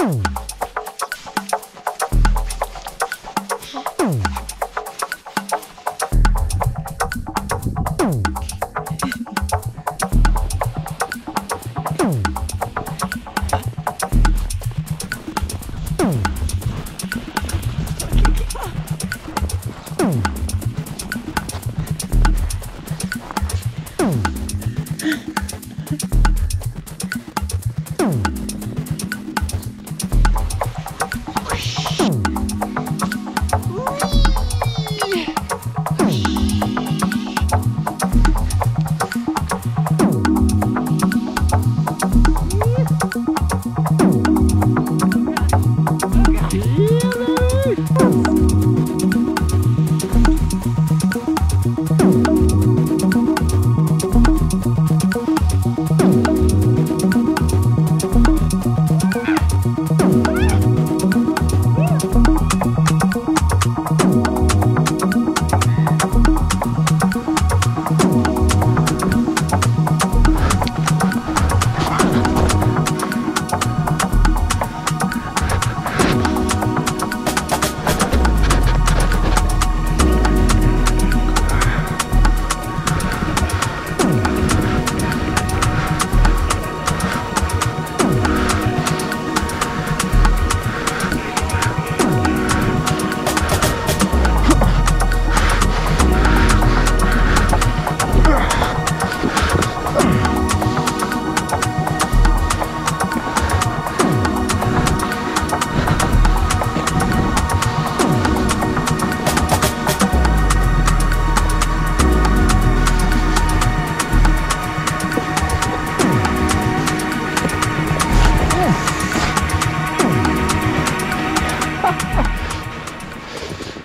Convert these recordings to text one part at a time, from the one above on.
Mm.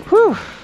Whew.